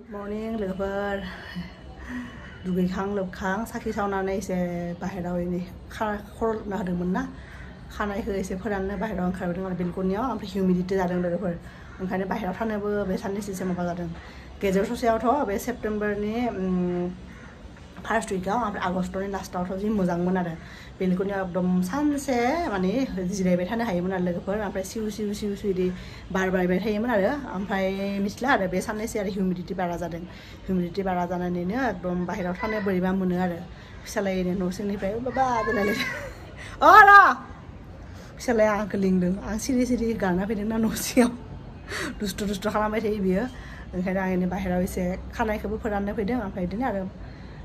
Good morning, lover. ดูกี่ครั้งลบครั้งสักกี่ชาวนาในเสบายเราเองนี่ข้าโคตรมาดึงมันนะข้าในเคยเสพเพราะนั้นในบายเราขายเป็นคนเป็นคนเนี้ยอันเป็นฮิวมิดิตี้ดังเลยเพื่อนคนในบายเราท่านในเบอร์เบสันในสิ่งเสมาบ้าดังเกจิโซเชียลท้อเบสเซปเทมเบอร์นี้อืม first উইকাও আগষ্টৰ লাষ্টত যি মজা মানে আৰু বেলকনি একদম চানছে মানে জিৰাই থাকে হাইমন আৰু লগৰ আমাৰ চিউ চিউ চিউ চুই দি বাৰ বাৰ বাই থাকিম আৰু আমাৰ মিছলা আৰু বে চানেছে আৰু হিউমিডিটি বাৰা যাদেন হিউমিডিটি বাঢ়া জানানিনো একদম বাহিৰত থানে বৰিবা মোনো আৰু ফিচালাই এনে নচিনিফ্ৰাই বাবা জানালে অ ৰ ফিচালাই আং লিংদো আং চিৰি চিৰি গাৰণা ফেদিন না নচিয়াও দুষ্ট দুষ্ট খালামাই থাকিবি ওখানে আং বাহিৰা হৈছে খানাই খাব ফুৰাননে ফৈদিওঁ আৰু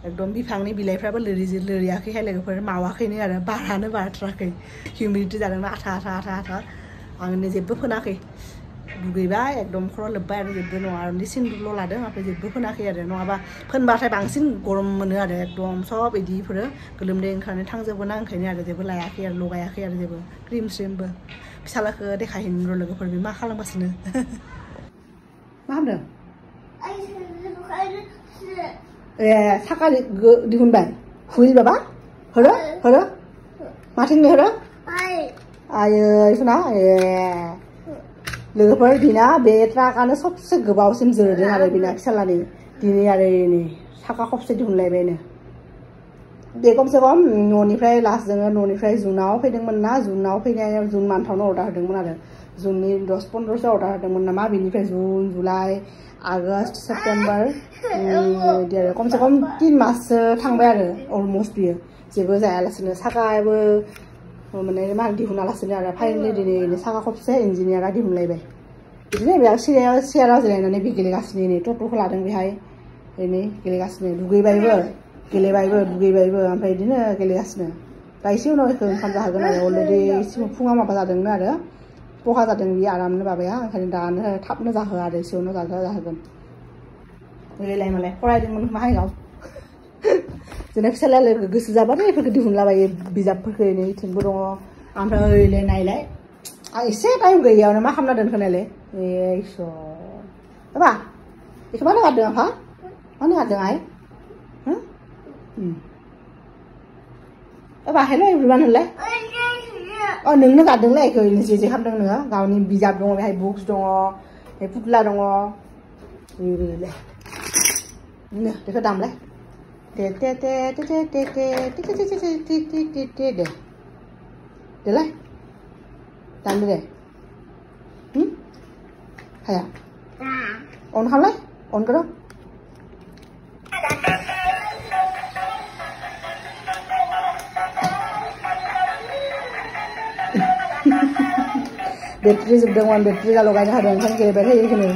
একদম বিফাংনি বিলাইফ্রাবো লড়ি জি লড়িয়াখৈহাই লগেফোর মাওয়াখৈনি আর বারানো বারাত্রাখৈ হিউমিডিটি জানো আঠা আঠা আঠা আঠা আমি নিজেবো ফোনাখৈ দুগৈবা একদম খর লোব্বাই আর জেব্বো নয় আর মেশিন দুলো লাদে আপনি জেব্বো ফোনাখৈ আর নয়াবা ফোনবাথাই বাংসিন গরম মনে আর একদম সব এদিফোর গলমদে ওখানে থাকবো না ওখানে আর জেব লাইখে আর লগাইখে আর জেব ক্রিম স্রিম ফিসালাকে দেখাহিনো লগেফোর বিমা খালামগাছিনো মা হামদ Yeah. চাকা দেখোন বাই ঘূৰি যাবা হৰ হৰ মাথিন হৰ আই শুনা লগৰ দিনা বে এটা কাৰণে চবচে গোবাওচিম জৰুৰী আৰু বিনা খেলানি দিনে আৰু এনে চাকা সবচে দিহুনলাইবাইনে দে কমচে কম ননিফ্ৰাই লাষ্ট যেনে ননিফ্ৰাই জুনাও ফেদেংমান না জুনাও ফেনে জুন মানথাও অৰ্ডাৰ হ'দেংমান আৰু জুন মে দহ পোন্ধৰশ অৰ্ডাৰ হয় মোৰ নামা বিনিফ্ৰাই জুন জুলাই আগষ্ট ছেপ্টেম্বৰ কমচে কম তিন মাছ থাকবাই আৰু অলমষ্ট বিয়ে যেবো যায় আছিলে চাকাইবো মানে মাক দিহুনাল আছিলে আৰু ফাইনেলি দিনে এনেই চাকা খপছে ইঞ্জিনিয়াৰ দিম লাগিব চিৰা চিৰিয়া চিৰিয়া জিৰাইনে বিগিলে গাছিলে এনেই তত খোলা দিওঁ বিহাই এনেই গেলে গাছিলে দুগৰি পাৰিব গেলে পাৰিব দুগৰি পাৰিব ওমফ্ৰাই দিনে গেলে গাছিলে পাইছেও নহয় সেইখন অলৰেডি ফুঙা মাপা যাদোঁ আৰু बहा जादों बे आरामनो बाबाया ओंखायनो दानो थाबनो जाहो आरो सेवनो जाहो जाहोगोन ओरैलाय मालाय फरायदोंमोन माहायाव जोंना फिसाला लोगो गोसो जाबानो बेफोरखौ दिहुनलाबायो बिजाबफोरखौ ओरैनो इथिंबो दङ ओमफ्राय ओरैलाय नायलाय आं एसे टाइम गैयावनो मा खालामना दोनखोनायलाय एस माबा बेखौ मानो गारदों आंहा मानो गारदों आइ बाबा हेल' एभ्रिवान होनलाय अ नोंनो गादोंलै आइखौ जे जे खालामदों नोङो गावनि बिजाब दङ बेहाय बुक्स दङ बेहाय फुथुला दङ नो बेखौ दामलाय दे दे दे दे दे दे दे दे दे दे दे दे दे दे दे देलाय दामदो दे हाया अन खालामलाय अन करो बेटरी जुबदोंमोन बेटरिया लगायनो हादों ओंखायनो गेलेबाय थायो जोङो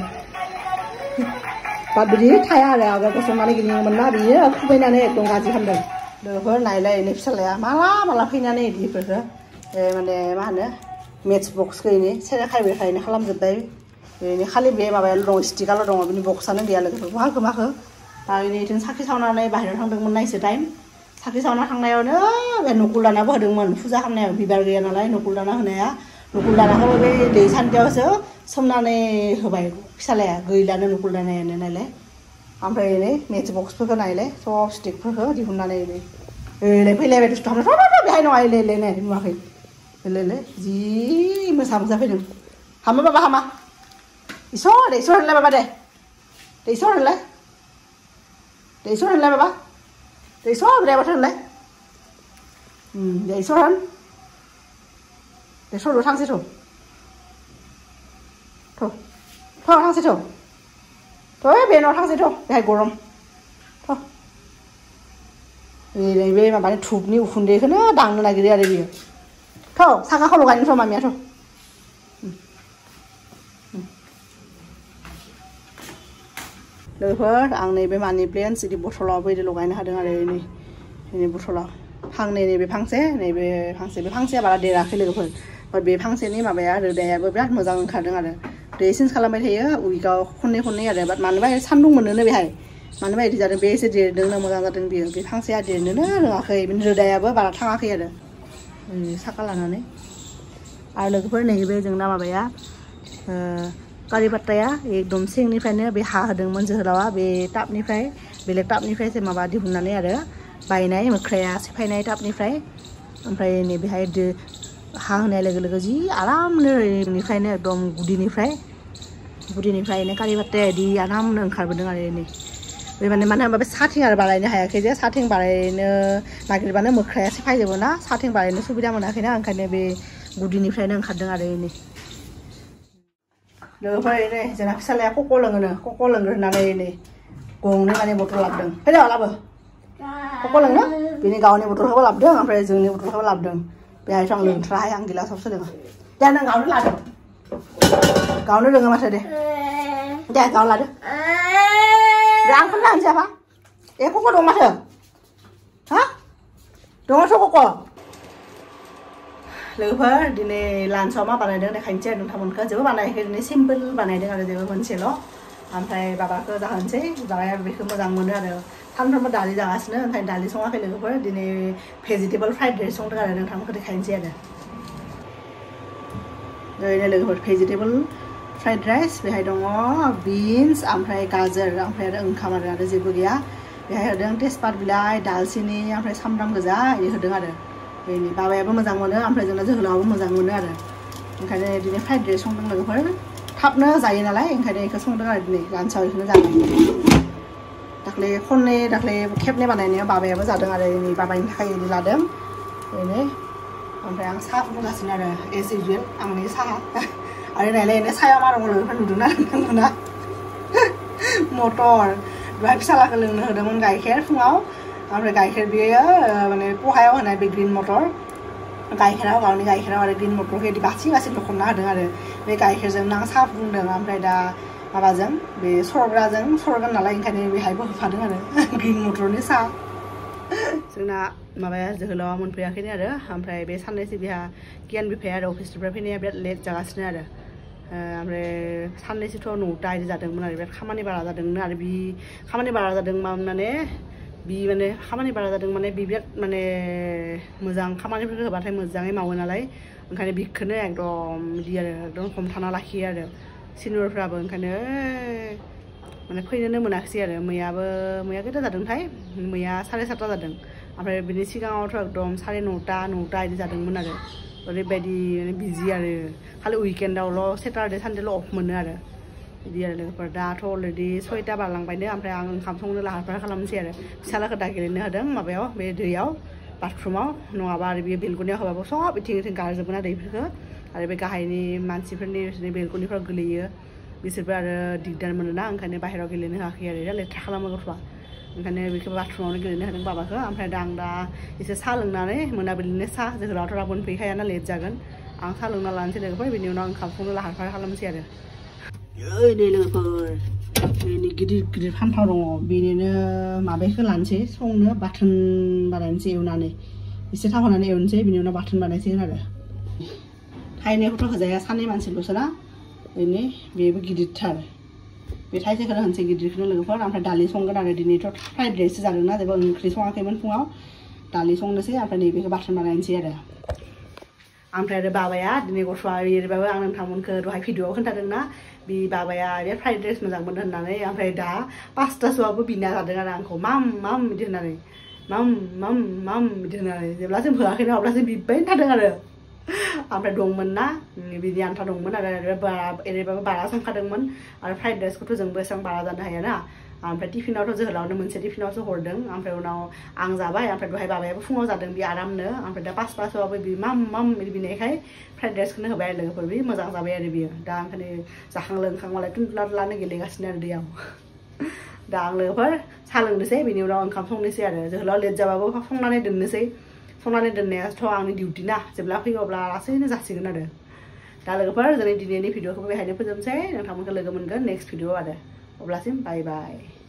बा बिदि थाया आरो आगोल गसंनानै गेलेयोमोन ना बियो खुबैनानै एकदम गाज्रि खालामदों बेफोर नायलाय नै फिसालाया माला माला फैनानै बिफोरखो माने मा होनो मेट्स बक्स गैनि सेरा खायबाय थायनो खालामजोबबाय बेनि खालि बे माबायाल' दं स्टिकाल' दङ बिनि बक्सआनो गैया लोगोफोर माखो माखो दा ओरैनो साख्रि सावनानै बाहेराव थांदोंमोन नायसो टाइम साख्रि सावना थांनायावनो बे नकुल दानाबो होदोंमोन फुजा खालामनायाव बिबार गैया नालाय नकुल दाना होनाया নুকুলদানা খাব পাৰি দেই শান্তি হৈছে অ' চমনানে হবাই পিছালে গৈলানে নুকুলদানে এনে নাইলে ওমফ্রায় এনে মেচ বক্সফোরকে নাইলে সব স্টিকফোরকে দিহুননানে এলে এলে ফেলে বেটু স্টম বেহাই নাইলে এলে নাই নুয়াকে এলে এলে জি মশা মশা ফেলে হামা বাবা হামা ঈশ্বর দে ঈশ্বর হলে বাবা দে দে ঈশ্বর হলে দে ঈশ্বর হলে বাবা দে ঈশ্বর রে বাবা হলে হুম দে ঈশ্বর হন 내 손으로 상세 줘. 더. 더 상세 줘. 더에 배너 상세 줘. 내가 고름. 더. 이 레이베 많이 춥니 우픈데 그냥 당근 아기 돼야 되요. 더 사과 허로 가는 소만 미야 줘. 레이퍼 앙레이베 많이 플랜 시디 보솔라 보이디 로가인 하등 아래니 이니 보솔라 황내니 비 황새 내비 황새 비 황새 바라 데라 그래 레이퍼 बा बे फांसेनि माबाया आरो दायाबो बिराद मोजां ओंखारदों आरो दै चेन्ज खालामबाय थायो उइकआव खननै खननै आरो बाट मानोबा सान्दुं मोनोनो बेहाय मानोबा बिदि जादों बे एसे देरदोंनो मोजां जादों बेयो बे फांसेया देरनोनो रोङाखै बेनि रोदायाबो बारा थाङाखै आरो साखा लानानै आरो लोगोफोर नैबे जोंना माबाया कारि पात्ताया एकदम सिंनिफ्रायनो बे हा होदोंमोन जोहोलावा बे टापनिफ्राय बेलेग टापनिफ्रायसो माबा दिहुननानै आरो बायनाय मोख्राया सेफायनाय टापनिफ्राय ओमफ्राय नैबेहाय हा होनाय लोगो लोगो जि आरामनो ओरैनिफ्रायनो एकदम गुदिनिफ्राय गुदिनिफ्रायनो कारि बाथ्राया इदि आरामनो ओंखारबोदों आरो नै बे माने मानो होनबा बे साथिं आरो बानायनो हायाखै जे साथिं बानायनो नागिरबानो मोख्रायासो फैजोबो ना साथिं बानायनो सुबिदा मोनाखैना ओंखायनो बे गुदिनिफ्रायनो ओंखारदों आरो नै लोगोफोर नै जोंना फिसालाया कक' लोङोनो कक' लोंग्रोनानै नै गंनै माने बथल लाबोदों फैदो लाबो कक' लोंनो बिनि गावनि बथलखौबो लाबोदों ओमफ्राय जोंनि बथलखौबो लाबोदों ปไอ้ช่องหนึ่งทรายังกีฬาสับสนึงอ่ะแจ้งนั่งเกาหลีลาดเกาหลีเรื่องอะไรเสร็จเดี๋ยวแจ้งเกาหลีเด้อร่างคนนั้นใช่ปะเอ๊ะพวกก็ลงมาเถอะฮะลงมาช่วยกูก่อนหรือเพื่อดินเอลานชอมาปานไหนเด้งในขันเจนต้องทำมันก็เจอว่าปานไหนเฮดินเอซิมเปิลปานไหนเด้งอะไรเจอว่ามันเชลล์อ่ะทำไปบาบาก็จะหันใช่จะอะไรไปขึ้นมาจังมันได้เด้อ सानफ्रामबो दालि जागासिनो ओमफ्राय दालि सङाखै लोगोफोर दिनै भेजिटेबल फ्राइड राइस संदों आरो नोंथांमोनखौ देखायनोसै आरो ओरैनो लोगोफोर भेजिटेबल फ्राइड राइस बेहाय दङ बिन्स ओमफ्राय गाजर ओमफ्राय आरो ओंखाम आरो आरो जेबो गैया बेहाय होदों तेजपात बिलाइ दालसिनि ओमफ्राय सामब्राम गोजा इदि होदों आरो बेनि बाबायाबो मोजां मोनो ओमफ्राय जोंना जोहोलावाबो मोजां मोनो आरो ओंखायनो बिदिनो फ्राइड राइस संदों लोगोफोर थाबनो जायो नालाय ओंखायनो बेखौ संदों आरो दिनै लान्साव बेखौनो जाबाय दाखले खने दाखले खेबने बानायनायाव बाबायाबो जादों आरो आंनि बाबायनि थाखाय लादों बेनो ओमफ्राय आं साहा फुदुंगासिनो आरो एस इउजुवेल आंनि साहा आरो नायलाय एनाय साहा मा दं लोगोफोर नुदों ना मटर बेहाय फिसालाखौ लोंनो होदोंमोन गाइखेर फुङाव ओमफ्राय गाइखेर बियो माने पहायाव होनाय बे ग्रिन मटर गाइखेराव गावनि गाइखेराव आरो ग्रिन मटरखौ बेदि बासि बासि दखना होदों आरो बे गाइखेरजों आं साहा फुदुंदों ओमफ्राय दा माबाजों बे सरग्राजों सरगोन नालाय ओंखायनो बेहायबो होफादों आरो ग्रिन मटरनि साहा जोंना माबाया जोहोलावा मोनफैयाखैनो आरो ओमफ्राय बे सानैसो बेहा गियान बिफाया आरो अफिसनिफ्राय फैनाया बिराद लेट जागासिनो आरो ओमफ्राय सानैसोथ' न'आव दायरि जादोंमोन आरो बिराद खामानि बारा जादोंमोन आरो बि खामानि बारा जादों माने बि माने खामानि बारा जादों माने बि बिराद माने मोजां खामानिफोर होबाथाय मोजाङै मावो नालाय ओंखायनो बिखौनो एकदम बिदि आरो एकदम हमथाना लाखियो आरो सिनियरफ्राबो ओंखायनो माने फैनोनो मोनाखिसै आरो मैयाबो मैया गोदा जादोंथाय मैया साराय सातथा जादों ओमफ्राय बिनि सिगाङावथ' एकदम साराय नौता नौता बिदि जादोंमोन आरो ओरैबायदि माने बिजि आरो खालि उइकेन्दावल' सेटारडे सानडेल' अफ मोनो आरो बिदि आरो लोगोफोर दाथ' अलरेडि सयता बारलांबायनो ओमफ्राय आं ओंखाम संनो लाहारफा खालामनोसै आरो फिसालाखौ दा गेलेनो होदों माबायाव बे दैयाव बाथरुमाव नङाबा आरो बियो बेलगुनियाव होबाबो सब बिथिं बिथिं गारजोबगोन आरो बेफोरखौ आरो बे गाहायनि मानसिफोरनि बिसोरनि बेलकनिफ्राव गोलैयो बिसोरबो आरो दिगदार मोनोना ओंखायनो बाहेरायाव गेलेनो होआखै आरो लेथ्रा खालामो गथ'आ ओंखायनो बेखौ बाथरुमावनो गेलेनो होदों बाबाखौ ओमफ्राय दा आं दा एसे साहा लोंनानै मोनाबिलिनो साहा जोहोलावथ' राबोन फैखायाना लेट जागोन आं साहा लोंना लानोसै लोगोफोर बेनि उनाव ओंखाम संनो लाहार फाहार खालामनोसै आरो ओइ नै लोगोफोर बेनि गिदिर गिदिर फान्थाव दङ बेनिनो माबाखौ लानोसै संनो बाथोन बानायनोसै एवनानै एसे थाव होनानै एवनोसै बिनि उनाव बाथोन बानायनोसै आरो थाइनै होजाया जाया सानै मानसिल'सोना ओरैनो बेबो गिदिरथार बे थाइसेखौनो होनसै गिदिरखौनो लोगोफोर ओमफ्राय दालि संगोन आरो दिनैथ' फ्राइड राइससो जादोंना जेबो ओंख्रि सङाखैमोन फुङाव दालि संनोसै ओमफ्राय नैबेखौ बाथोन बानायनोसै आरो ओमफ्राय आरो बाबाया दिनै गथ'आ एरबाबो आं नोंथांमोनखौ दहाय भिडिअआव खोन्थादोंना बे बाबाया बे फ्राइड राइस मोजां मोनो होननानै ओमफ्राय दा पास्तासोआबो बिना जादों आरो आंखौ माम माम बिदि होननानै माम माम माम बिदि होननानै जेब्ला जों होआखैनो अब्ला जों बिबायनो थादों आरो ओमफ्राय दंमोन ना बिनि आन्था दंमोन आरो बारा ओरैबाबो बारा सांखादोंमोन आरो फ्राइड राइसखौथ' जोंबो एसेबां बारा जानो हायाना ओमफ्राय टिफिनावथ' जोहोलावनो मोनसे टिफिनावसो हरदों ओमफ्राय उनाव आं जाबाय ओमफ्राय दहाय बाबायाबो फुङाव जादों बे आरामनो ओमफ्राय दा पास पासआवबो बि माम माम बिनायखाय फ्राइड राइसखौनो होबाय आरो लोगोफोर बे मोजां जाबाय आरो बियो दा ओंखायनो जाखां लोंखां मालाय थुनलार लानो गेलेगासिनो आरो दैयाव दा आं लोगोफोर साहा लोंनोसै बिनि उनाव ओंखाम संनोसै आरो जोहोलाव लेट जाबाबो संनानै दोननोसै संनानै दोननायाथ' आंनि डिउटि ना जेब्ला फैयोब्ला लासैनो जासिगोन आरो दा लोगोफोर जोंनि दिनैनि भिडिअखौ बेहायनो फोजोबसै नोंथांमोनखौ लोगो मोनगोन नेक्स्ट भिडिअ आरो अब्लासिम बाय बाय